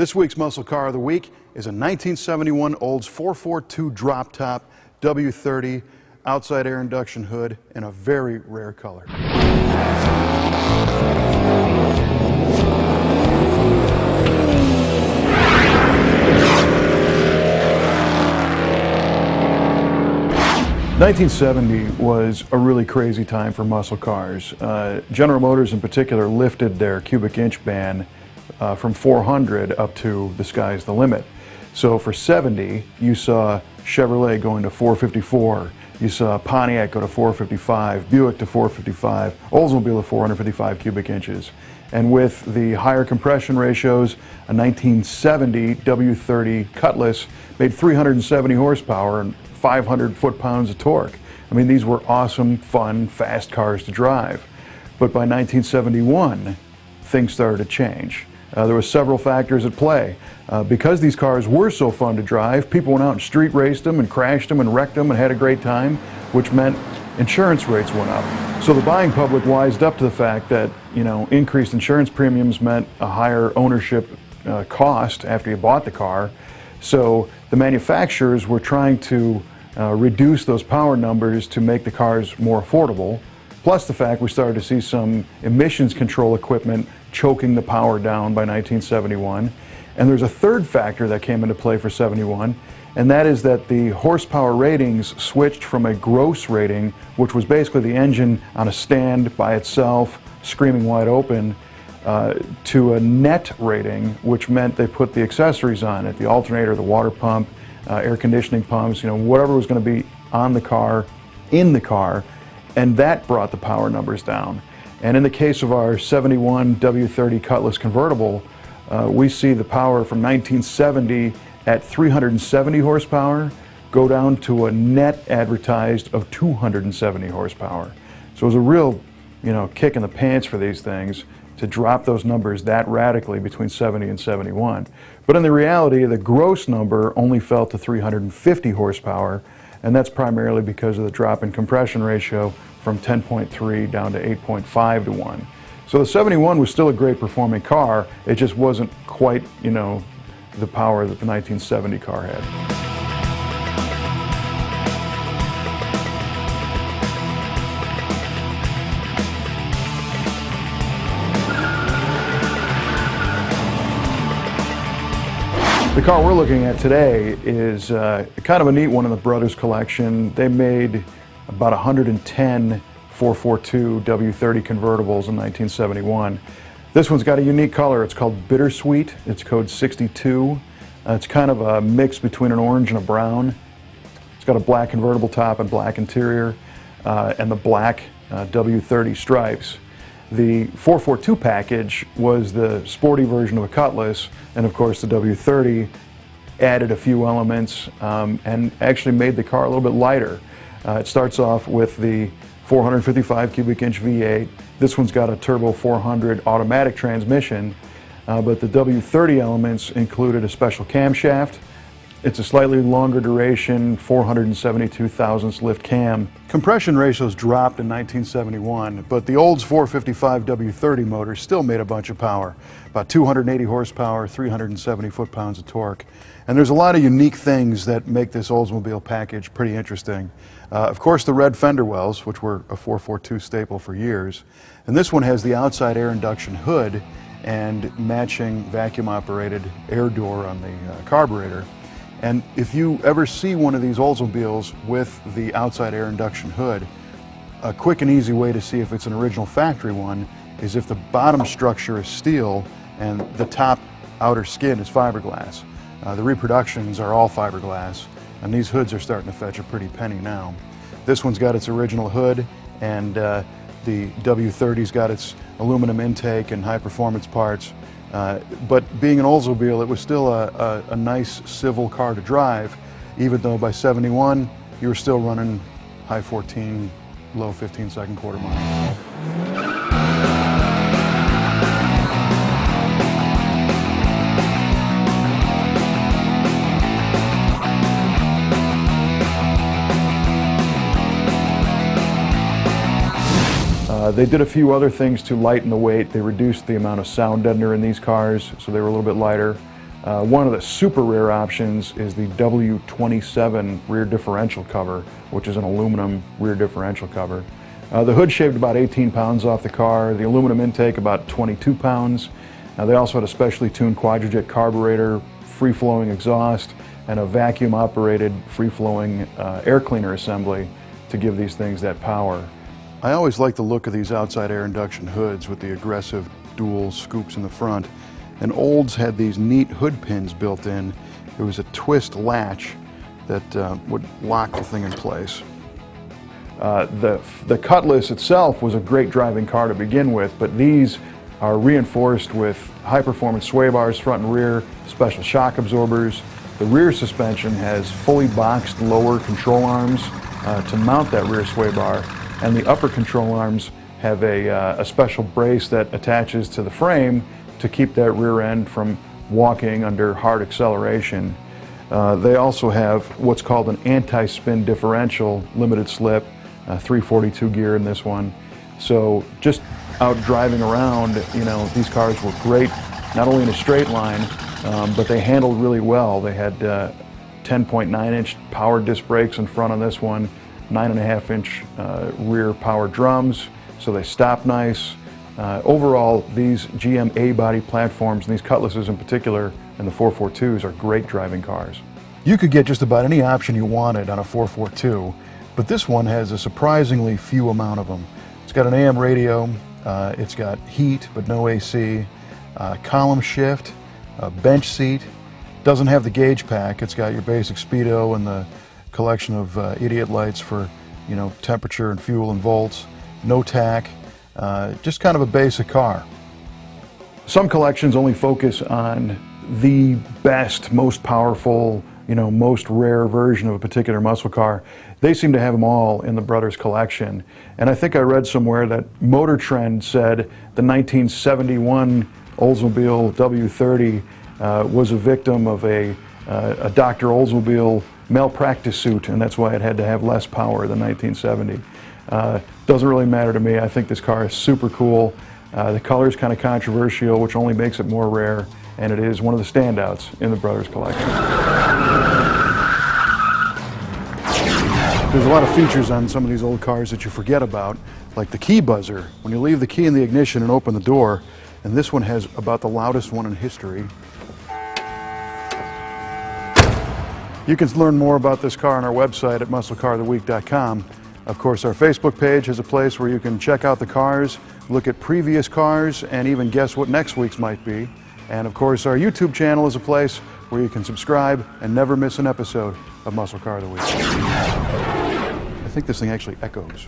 This week's muscle car of the week is a 1971 Olds 442 drop top W30 outside air induction hood in a very rare color. 1970 was a really crazy time for muscle cars. Uh, General Motors in particular lifted their cubic inch ban uh, from 400 up to the sky's the limit. So for 70, you saw Chevrolet going to 454, you saw Pontiac go to 455, Buick to 455, Oldsmobile to 455 cubic inches. And with the higher compression ratios, a 1970 W30 Cutlass made 370 horsepower and 500 foot-pounds of torque. I mean, these were awesome, fun, fast cars to drive. But by 1971, things started to change. Uh, there were several factors at play. Uh, because these cars were so fun to drive, people went out and street raced them and crashed them and wrecked them and had a great time, which meant insurance rates went up. So the buying public wised up to the fact that, you know, increased insurance premiums meant a higher ownership uh, cost after you bought the car. So the manufacturers were trying to uh, reduce those power numbers to make the cars more affordable. Plus the fact we started to see some emissions control equipment choking the power down by 1971. And there's a third factor that came into play for 71, and that is that the horsepower ratings switched from a gross rating, which was basically the engine on a stand by itself, screaming wide open, uh, to a net rating, which meant they put the accessories on it, the alternator, the water pump, uh, air conditioning pumps, you know, whatever was going to be on the car, in the car, and that brought the power numbers down. And in the case of our 71 W30 Cutlass convertible, uh, we see the power from 1970 at 370 horsepower go down to a net advertised of 270 horsepower. So it was a real, you know, kick in the pants for these things to drop those numbers that radically between 70 and 71. But in the reality, the gross number only fell to 350 horsepower, and that's primarily because of the drop in compression ratio from 10.3 down to 8.5 to 1. So the 71 was still a great performing car, it just wasn't quite, you know, the power that the 1970 car had. The car we're looking at today is uh, kind of a neat one in the Brothers collection. They made about 110 442 W30 convertibles in 1971. This one's got a unique color. It's called Bittersweet. It's code 62. Uh, it's kind of a mix between an orange and a brown. It's got a black convertible top and black interior uh, and the black uh, W30 stripes. The 442 package was the sporty version of a Cutlass, and of course the W30 added a few elements um, and actually made the car a little bit lighter. Uh, it starts off with the 455 cubic inch V8. This one's got a turbo 400 automatic transmission, uh, but the W30 elements included a special camshaft, it's a slightly longer duration, 472 thousandths lift cam. Compression ratios dropped in 1971, but the Olds 455 W30 motor still made a bunch of power. About 280 horsepower, 370 foot-pounds of torque. And there's a lot of unique things that make this Oldsmobile package pretty interesting. Uh, of course, the red fender wells, which were a 442 staple for years. And this one has the outside air induction hood and matching vacuum-operated air door on the uh, carburetor. And if you ever see one of these Oldsmobiles with the outside air induction hood, a quick and easy way to see if it's an original factory one is if the bottom structure is steel and the top outer skin is fiberglass. Uh, the reproductions are all fiberglass, and these hoods are starting to fetch a pretty penny now. This one's got its original hood, and uh, the W30's got its aluminum intake and high performance parts. Uh, but being an Oldsmobile, it was still a, a, a, nice civil car to drive, even though by 71, you were still running high 14, low 15 second quarter miles. Uh, they did a few other things to lighten the weight. They reduced the amount of sound deadener in these cars, so they were a little bit lighter. Uh, one of the super rare options is the W27 rear differential cover, which is an aluminum rear differential cover. Uh, the hood shaved about 18 pounds off the car, the aluminum intake about 22 pounds. Uh, they also had a specially tuned quadrajet carburetor, free-flowing exhaust, and a vacuum-operated free-flowing uh, air cleaner assembly to give these things that power. I always like the look of these outside air induction hoods with the aggressive dual scoops in the front. And Olds had these neat hood pins built in. It was a twist latch that uh, would lock the thing in place. Uh, the, the Cutlass itself was a great driving car to begin with, but these are reinforced with high-performance sway bars front and rear, special shock absorbers. The rear suspension has fully boxed lower control arms uh, to mount that rear sway bar, and the upper control arms have a, uh, a special brace that attaches to the frame to keep that rear end from walking under hard acceleration. Uh, they also have what's called an anti-spin differential limited slip, 342 gear in this one. So just out driving around, you know, these cars were great, not only in a straight line, um, but they handled really well. They had 10.9 uh, inch power disc brakes in front on this one, nine and a half inch uh, rear power drums, so they stop nice. Uh, overall, these GM A-body platforms, and these Cutlasses in particular, and the 442s are great driving cars. You could get just about any option you wanted on a 442, but this one has a surprisingly few amount of them. It's got an AM radio, uh, it's got heat but no AC, uh, column shift, bench seat, doesn't have the gauge pack, it's got your basic speedo and the collection of uh, idiot lights for you know temperature and fuel and volts, no tach, uh, just kind of a basic car. Some collections only focus on the best, most powerful, you know, most rare version of a particular muscle car. They seem to have them all in the Brothers collection. And I think I read somewhere that Motor Trend said the 1971 Oldsmobile W30 uh, was a victim of a, uh, a Dr. Oldsmobile malpractice suit, and that's why it had to have less power than 1970. Uh, doesn't really matter to me. I think this car is super cool. Uh, the color is kind of controversial, which only makes it more rare, and it is one of the standouts in the Brothers collection. There's a lot of features on some of these old cars that you forget about, like the key buzzer. When you leave the key in the ignition and open the door, and this one has about the loudest one in history. You can learn more about this car on our website at musclecaroftheweek.com. Of course, our Facebook page is a place where you can check out the cars, look at previous cars, and even guess what next week's might be. And of course, our YouTube channel is a place where you can subscribe and never miss an episode of Muscle Car of the Week. I think this thing actually echoes.